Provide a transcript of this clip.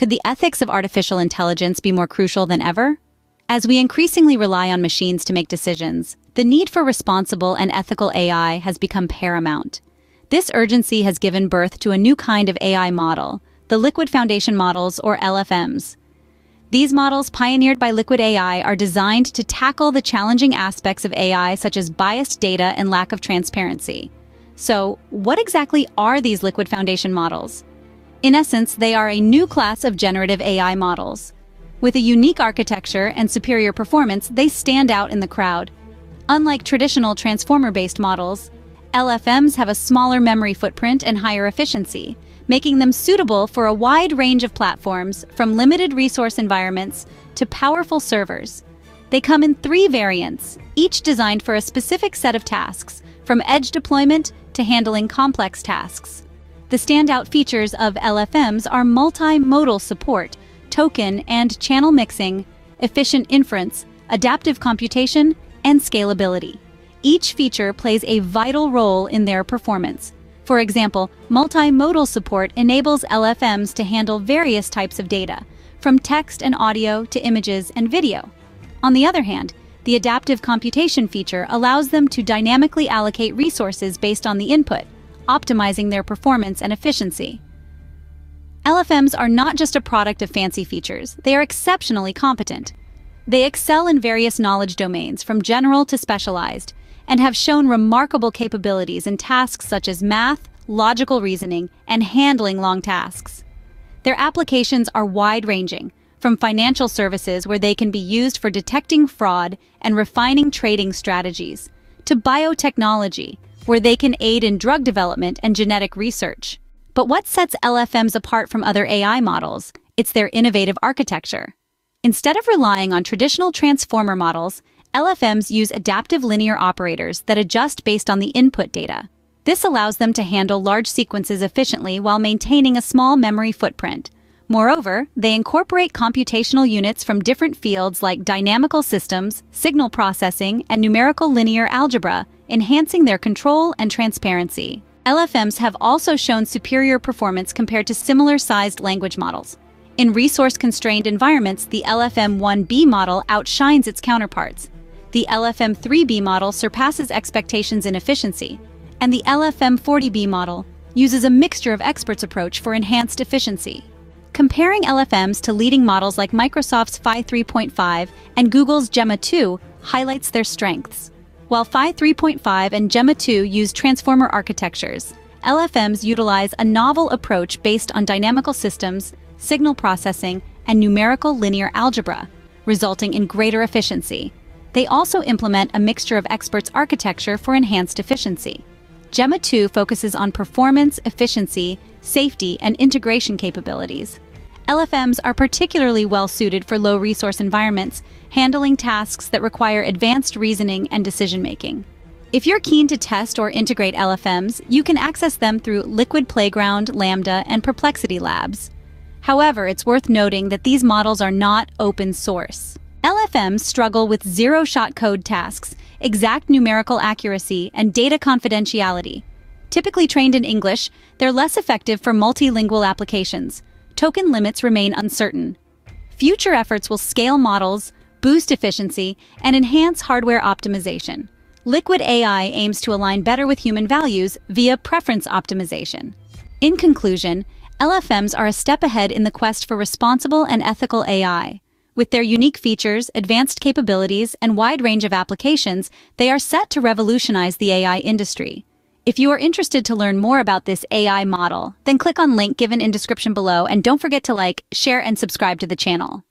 Could the ethics of artificial intelligence be more crucial than ever? As we increasingly rely on machines to make decisions, the need for responsible and ethical AI has become paramount. This urgency has given birth to a new kind of AI model, the Liquid Foundation models, or LFMs. These models, pioneered by Liquid AI, are designed to tackle the challenging aspects of AI such as biased data and lack of transparency. So, what exactly are these Liquid Foundation models? In essence, they are a new class of generative AI models. With a unique architecture and superior performance, they stand out in the crowd. Unlike traditional transformer-based models, LFMs have a smaller memory footprint and higher efficiency, making them suitable for a wide range of platforms, from limited resource environments to powerful servers. They come in three variants, each designed for a specific set of tasks, from edge deployment to handling complex tasks. The standout features of LFMs are multimodal support, token and channel mixing, efficient inference, adaptive computation, and scalability. Each feature plays a vital role in their performance. For example, multimodal support enables LFMs to handle various types of data, from text and audio to images and video. On the other hand, the adaptive computation feature allows them to dynamically allocate resources based on the input, optimizing their performance and efficiency. LFMs are not just a product of fancy features, they are exceptionally competent. They excel in various knowledge domains, from general to specialized, and have shown remarkable capabilities in tasks such as math, logical reasoning, and handling long tasks. Their applications are wide-ranging, from financial services where they can be used for detecting fraud and refining trading strategies, to biotechnology, where they can aid in drug development and genetic research. But what sets LFMs apart from other AI models? It's their innovative architecture. Instead of relying on traditional transformer models, LFMs use adaptive linear operators that adjust based on the input data. This allows them to handle large sequences efficiently while maintaining a small memory footprint. Moreover, they incorporate computational units from different fields like dynamical systems, signal processing, and numerical linear algebra, enhancing their control and transparency. LFMs have also shown superior performance compared to similar-sized language models. In resource-constrained environments, the LFM-1B model outshines its counterparts. The LFM-3B model surpasses expectations in efficiency, and the LFM-40B model uses a mixture of experts approach for enhanced efficiency. Comparing LFMs to leading models like Microsoft's Phi 3.5 and Google's Gemma 2 highlights their strengths. While Phi 3.5 and Gemma 2 use transformer architectures, LFMs utilize a novel approach based on dynamical systems, signal processing, and numerical linear algebra, resulting in greater efficiency. They also implement a mixture of experts architecture for enhanced efficiency. Gemma 2 focuses on performance, efficiency, safety, and integration capabilities. LFMs are particularly well suited for low resource environments, handling tasks that require advanced reasoning and decision making. If you're keen to test or integrate LFMs, you can access them through Liquid Playground, Lambda, and Perplexity Labs. However, it's worth noting that these models are not open source. LFMs struggle with zero-shot code tasks, exact numerical accuracy, and data confidentiality. Typically trained in English, they're less effective for multilingual applications, token limits remain uncertain. Future efforts will scale models, boost efficiency, and enhance hardware optimization. Liquid AI aims to align better with human values via preference optimization. In conclusion, LFMs are a step ahead in the quest for responsible and ethical AI. With their unique features, advanced capabilities, and wide range of applications, they are set to revolutionize the AI industry. If you are interested to learn more about this AI model, then click on link given in description below and don't forget to like, share, and subscribe to the channel.